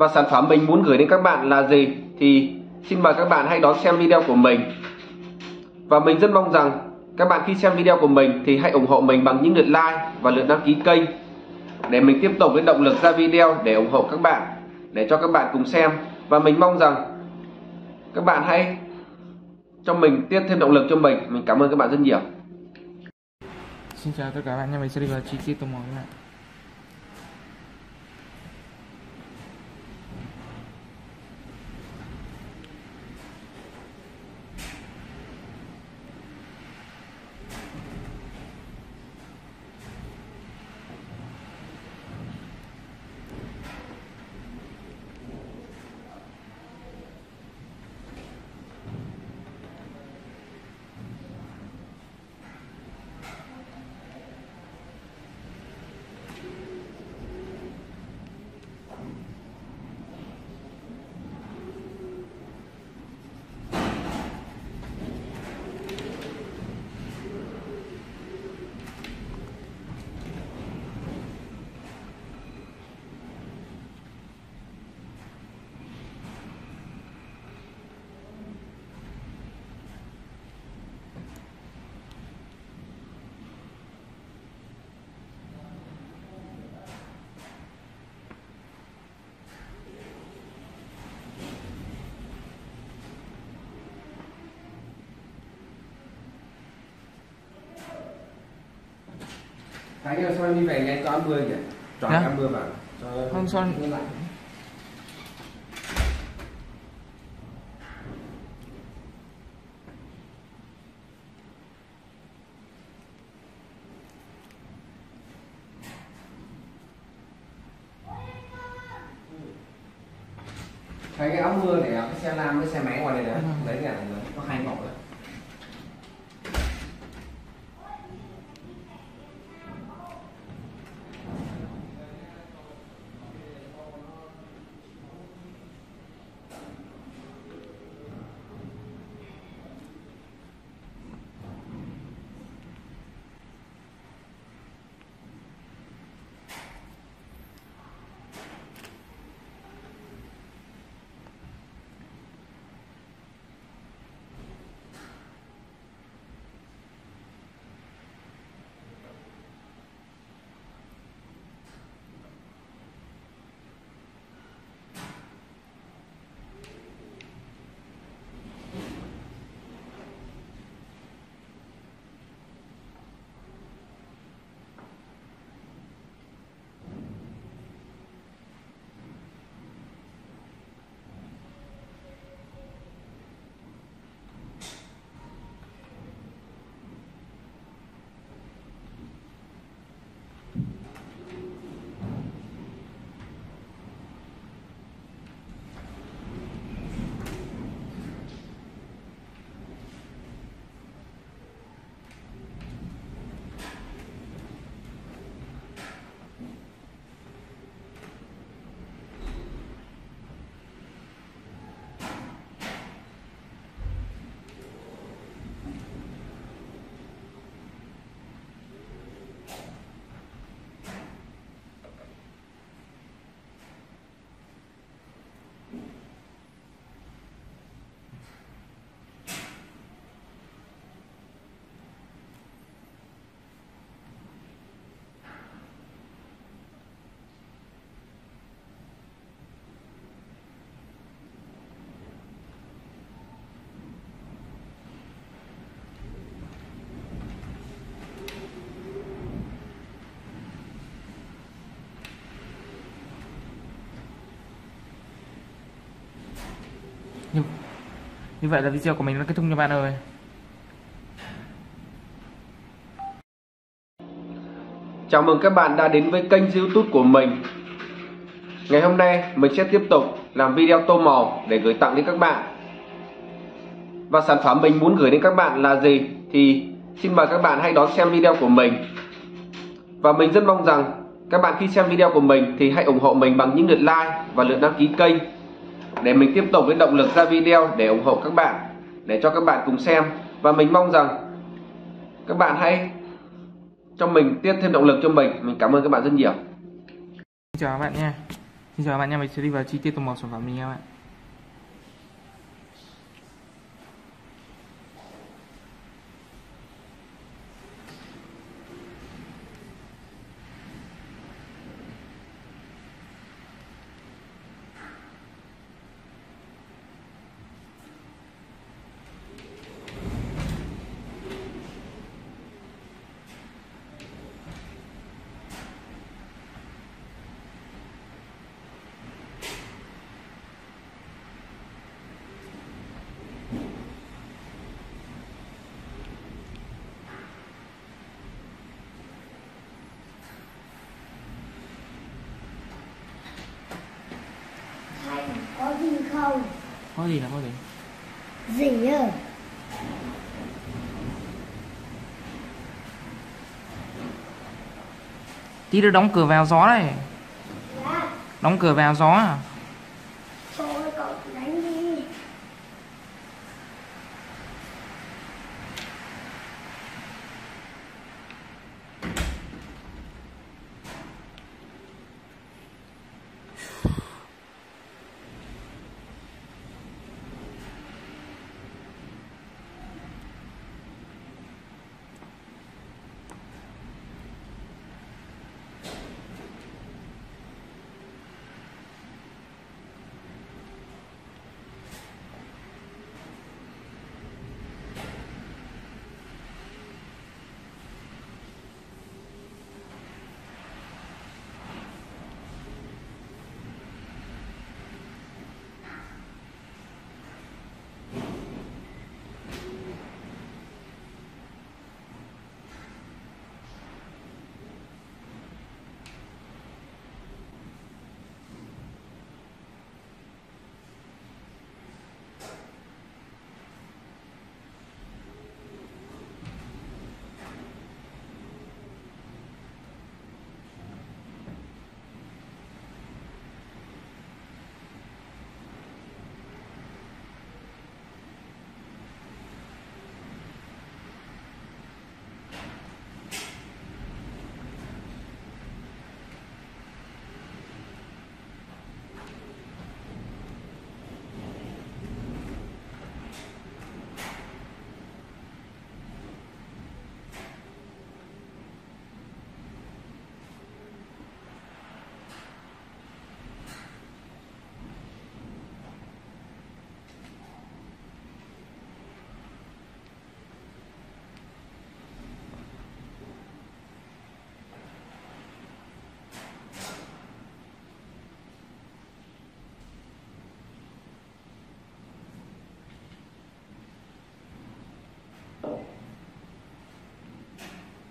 và sản phẩm mình muốn gửi đến các bạn là gì thì xin mời các bạn hãy đón xem video của mình. Và mình rất mong rằng các bạn khi xem video của mình thì hãy ủng hộ mình bằng những lượt like và lượt đăng ký kênh để mình tiếp tục với động lực ra video để ủng hộ các bạn để cho các bạn cùng xem. Và mình mong rằng các bạn hãy cho mình tiếp thêm động lực cho mình. Mình cảm ơn các bạn rất nhiều. Xin chào tất cả các bạn nha, mình sẽ đi vào chi tiết tô màu các bạn. Thái ơi, sao em đi về nhanh cho ăn mưa nhỉ? Chọn Dạ. ăn mưa vào. Cho Không, sao-. Thấy cái áo mưa này cái xe lam cái xe máy ngoài này nè, lấy nhà này có hai mẫu đấy. Như vậy là video của mình đã kết thúc nha bạn ơi. Chào mừng các bạn đã đến với kênh youtube của mình. Ngày hôm nay, mình sẽ tiếp tục làm video tô màu để gửi tặng đến các bạn. Và sản phẩm mình muốn gửi đến các bạn là gì thì xin mời các bạn hãy đón xem video của mình. Và mình rất mong rằng các bạn khi xem video của mình thì hãy ủng hộ mình bằng những lượt like và lượt đăng ký kênh để mình tiếp tục với động lực ra video để ủng hộ các bạn để cho các bạn cùng xem. Và mình mong rằng các bạn hãy cho mình tiếp thêm động lực cho mình. Mình cảm ơn các bạn rất nhiều. Xin chào các bạn nha. Xin chào các bạn nha, mình sẽ đi vào chi tiết từng một sản phẩm mình nha các bạn. Hay có gì không? Có gì là có gì? Gì à? Tí nữa đóng cửa vào gió này. Dạ, Đóng cửa vào gió à?